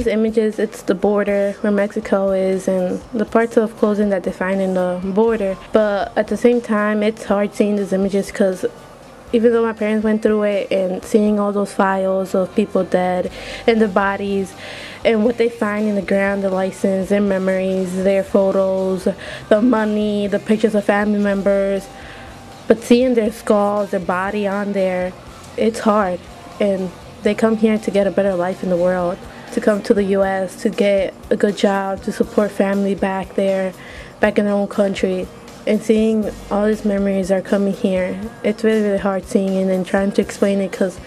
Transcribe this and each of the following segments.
these images, it's the border where Mexico is and the parts of clothing that define in the border. But at the same time, it's hard seeing these images because even though my parents went through it and seeing all those files of people dead and the bodies and what they find in the ground, the license, their memories, their photos, the money, the pictures of family members, but seeing their skulls, their body on there, it's hard. And they come here to get a better life in the world, to come to the U.S., to get a good job, to support family back there, back in their own country and seeing all these memories are coming here, it's really, really hard seeing it and trying to explain it because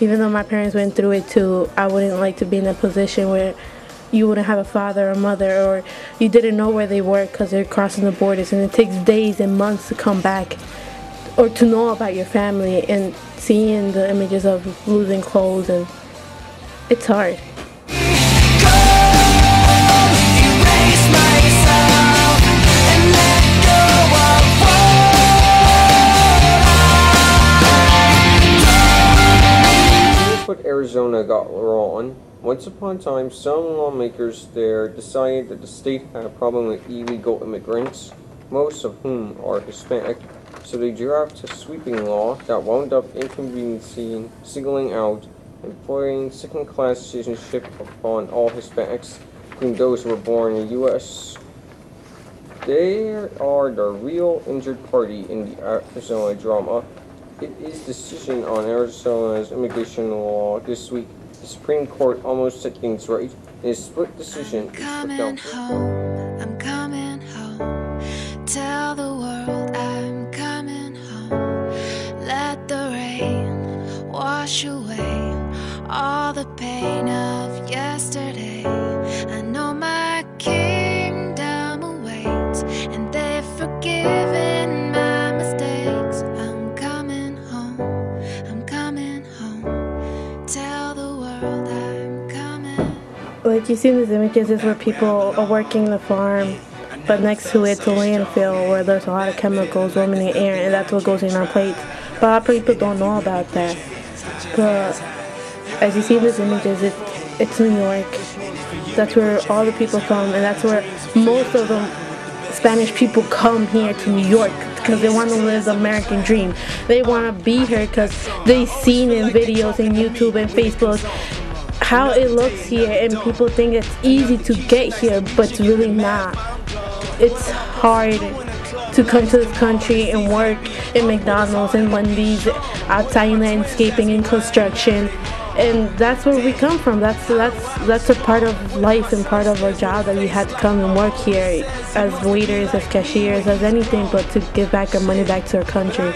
even though my parents went through it too, I wouldn't like to be in a position where you wouldn't have a father or mother or you didn't know where they were because they're crossing the borders and it takes days and months to come back or to know about your family and seeing the images of losing clothes and it's hard. What Arizona got wrong. Once upon a time, some lawmakers there decided that the state had a problem with illegal immigrants, most of whom are Hispanic. So they drafted a sweeping law that wound up inconveniencing, singling out, and putting second-class citizenship upon all Hispanics, including those who were born in the U.S. They are the real injured party in the Arizona drama. It is decision on Arizona's immigration law this week. The Supreme Court almost set things right. In a split decision, put Coming home, Like you see in these images is where people are working the farm, but next to it's a landfill where there's a lot of chemicals roaming the air, and that's what goes in our plates. But a lot of people don't know about that. But as you see in these images, it, it's New York. That's where all the people come, and that's where most of the Spanish people come here to New York because they want to live the American dream. They want to be here because they've seen in videos and YouTube and Facebook how it looks here and people think it's easy to get here but it's really not it's hard to come to this country and work in mcdonald's and wendy's outside landscaping and construction and that's where we come from that's that's that's a part of life and part of our job that we had to come and work here as waiters as cashiers as anything but to give back our money back to our country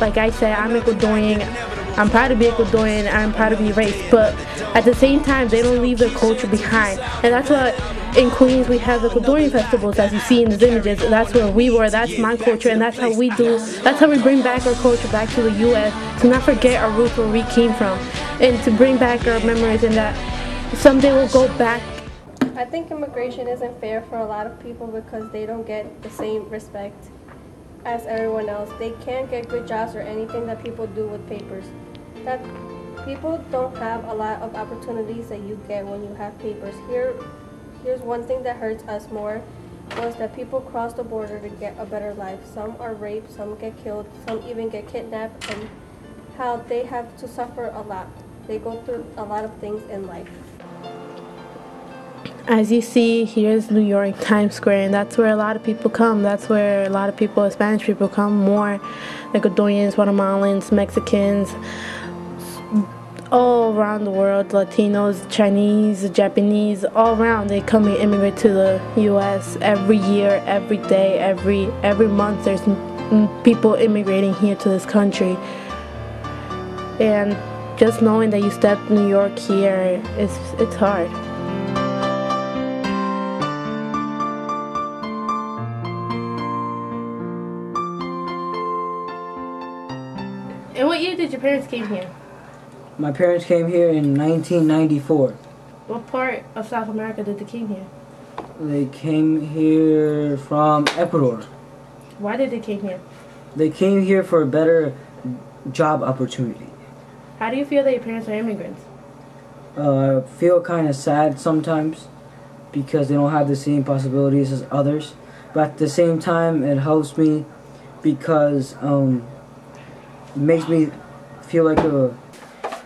like I said, I'm Ecuadorian. I'm proud to be Ecuadorian. I'm proud to be race. But at the same time, they don't leave their culture behind. And that's what in Queens we have Ecuadorian festivals, as you see in these images. That's where we were. That's my culture, and that's how we do. That's how we bring back our culture back to the U.S. To not forget our roots where we came from, and to bring back our memories, and that someday we'll go back I think immigration isn't fair for a lot of people because they don't get the same respect as everyone else. They can't get good jobs or anything that people do with papers. That people don't have a lot of opportunities that you get when you have papers. Here here's one thing that hurts us more was that people cross the border to get a better life. Some are raped, some get killed, some even get kidnapped and how they have to suffer a lot. They go through a lot of things in life. As you see, here's New York, Times Square, and that's where a lot of people come. That's where a lot of people, Spanish people, come more. Ecuadorians, Guatemalans, Mexicans, all around the world, Latinos, Chinese, Japanese, all around. They come and immigrate to the U.S. every year, every day, every every month. There's people immigrating here to this country, and just knowing that you stepped New York here, it's it's hard. And what year did your parents came here? My parents came here in 1994. What part of South America did they came here? They came here from Ecuador. Why did they came here? They came here for a better job opportunity. How do you feel that your parents are immigrants? Uh, I feel kind of sad sometimes because they don't have the same possibilities as others. But at the same time, it helps me because um, makes me feel like a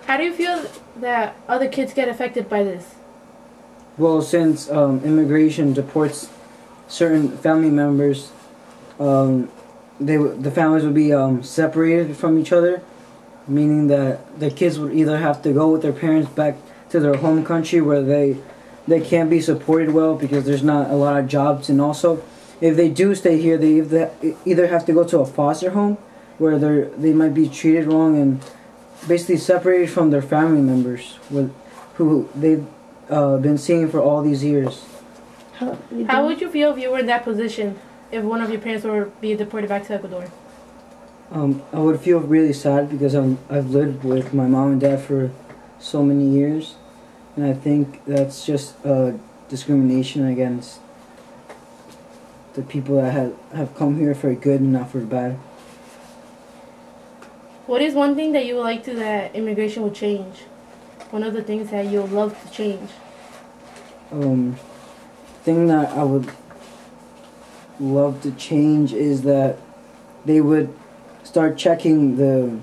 How do you feel that other kids get affected by this? well since um, immigration deports certain family members. Um, they the families would be um, separated from each other, meaning that the kids would either have to go with their parents back to their home country where they they can't be supported well because there's not a lot of jobs, and also if they do stay here, they either either have to go to a foster home where they they might be treated wrong and basically separated from their family members with who they've uh, been seeing for all these years. How would you feel if you were in that position? If one of your parents were being deported back to Ecuador? Um, I would feel really sad because I'm, I've lived with my mom and dad for so many years, and I think that's just uh, discrimination against the people that have, have come here for good and not for bad. What is one thing that you would like to that immigration would change? One of the things that you would love to change? Um, thing that I would love to change is that they would start checking the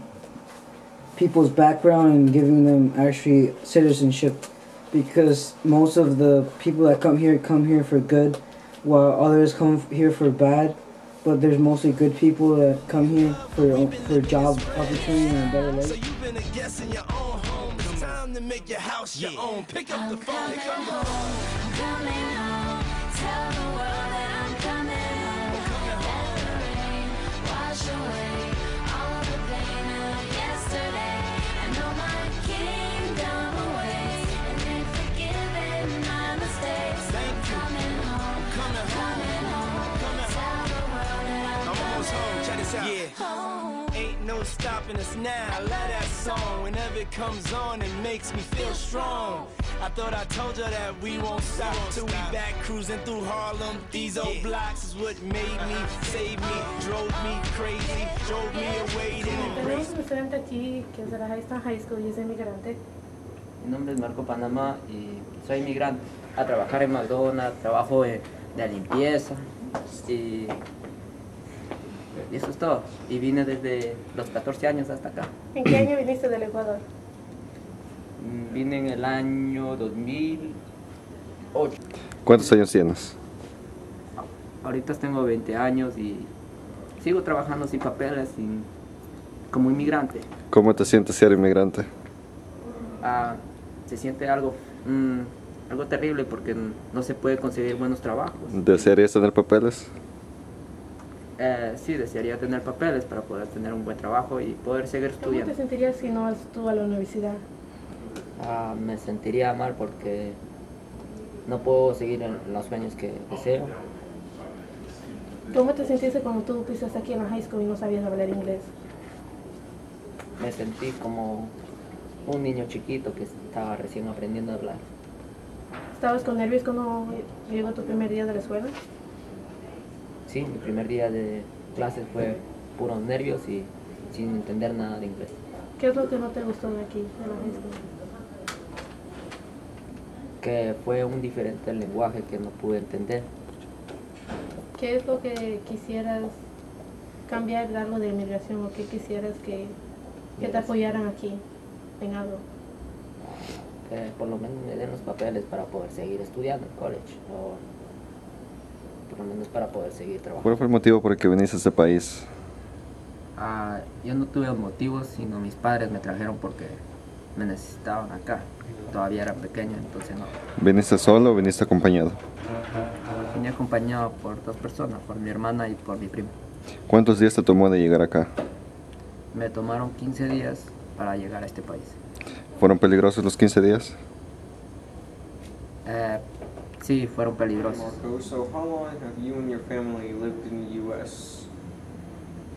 people's background and giving them actually citizenship because most of the people that come here come here for good while others come here for bad but there's mostly good people that come here for for job opportunity and a better So life you've been a guest in your own home. It's time to make your house your own. Pick up the phone. Pick up the phone. Out. Yeah. home. Ain't no stopping us now. I love that song. Whenever it comes on, it makes me feel strong. I thought I told you that we won't stop till we back cruising through Harlem. These old blocks is what made me, saved me, drove me crazy, drove me away, Tenemos un estudiante aquí que es de la Highston High School y es inmigrante. Mi nombre es Marco Panamá y soy inmigrante. A trabajar en McDonald's, trabajo de, de limpieza y eso es todo. Y vine desde los 14 años hasta acá. ¿En qué año viniste del Ecuador? Mm, Vine en el año 2008. ¿Cuántos años tienes? Ahorita tengo 20 años y sigo trabajando sin papeles, sin, como inmigrante. ¿Cómo te sientes ser inmigrante? Ah, se siente algo, mm, algo terrible porque no se puede conseguir buenos trabajos. ¿Desearías tener papeles? Eh, sí, desearía tener papeles para poder tener un buen trabajo y poder seguir ¿Cómo te estudiando. sentirías si no vas tú a la universidad? Ah, me sentiría mal porque no puedo seguir en los sueños que deseo. ¿Cómo te sentiste cuando tú pisaste aquí en la high school y no sabías hablar inglés? Me sentí como un niño chiquito que estaba recién aprendiendo a hablar. ¿Estabas con nervios cuando llegó tu primer día de la escuela? Sí, mi primer día de clases fue puros nervios y sin entender nada de inglés. ¿Qué es lo que no te gustó de aquí, de la school? Que fue un diferente lenguaje que no pude entender. ¿Qué es lo que quisieras cambiar algo de inmigración o qué quisieras que, que te apoyaran aquí en algo? Que por lo menos me den los papeles para poder seguir estudiando en college o por lo menos para poder seguir trabajando. ¿Cuál fue el motivo por el que viniste a este país? Ah, yo no tuve motivos, sino mis padres me trajeron porque me necesitaban acá. Todavía era pequeño, entonces no. ¿Viniste solo o viniste acompañado? Vine acompañado por dos personas, por mi hermana y por mi primo. ¿Cuántos días te tomó de llegar acá? Me tomaron 15 días para llegar a este país. ¿Fueron peligrosos los 15 días? Eh, sí, fueron peligrosos. Marco, so how long have you and your family lived in the U.S.?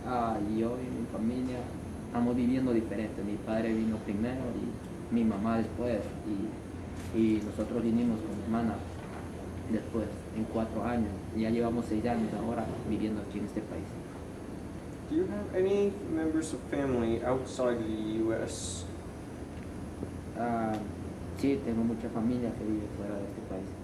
Ah, yo y mi familia estamos viviendo diferente. Mi padre vino primero y mi mamá después. Y, y nosotros vinimos con mi hermana después, en cuatro años. Ya llevamos seis años ahora viviendo aquí en este país. have any members of family outside of the U.S.? Ah, sí, tengo mucha familia que vive fuera de este país.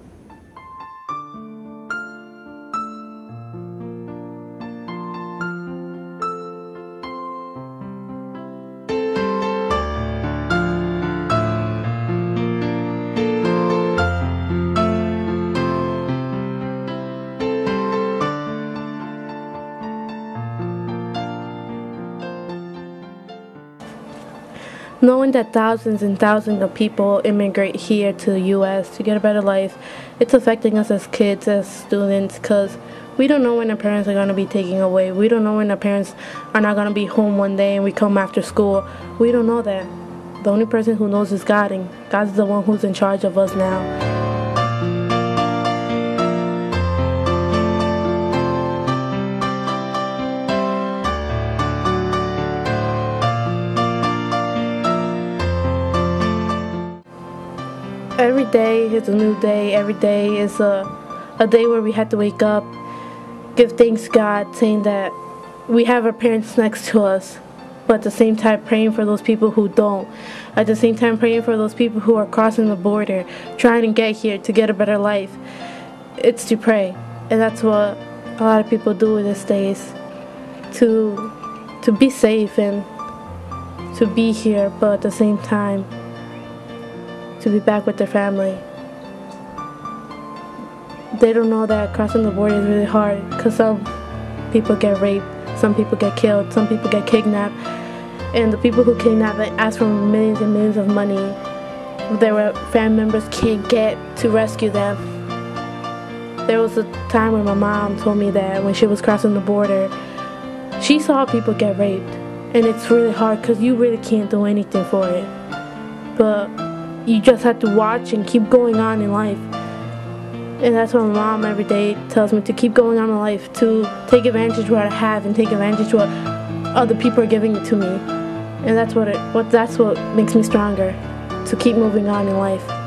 Knowing that thousands and thousands of people immigrate here to the U.S. to get a better life, it's affecting us as kids, as students, because we don't know when our parents are going to be taken away. We don't know when our parents are not going to be home one day and we come after school. We don't know that. The only person who knows is God, and God's the one who's in charge of us now. Every day is a new day. Every day is a, a day where we have to wake up, give thanks to God, saying that we have our parents next to us, but at the same time praying for those people who don't. At the same time praying for those people who are crossing the border, trying to get here to get a better life. It's to pray, and that's what a lot of people do these days, to to be safe and to be here, but at the same time to be back with their family. They don't know that crossing the border is really hard because some people get raped, some people get killed, some people get kidnapped, and the people who kidnap it ask for millions and millions of money. Their family members can't get to rescue them. There was a time when my mom told me that when she was crossing the border, she saw people get raped, and it's really hard because you really can't do anything for it. But you just have to watch and keep going on in life. And that's what my mom every day tells me to keep going on in life, to take advantage of what I have and take advantage of what other people are giving it to me. And that's what it what that's what makes me stronger, to keep moving on in life.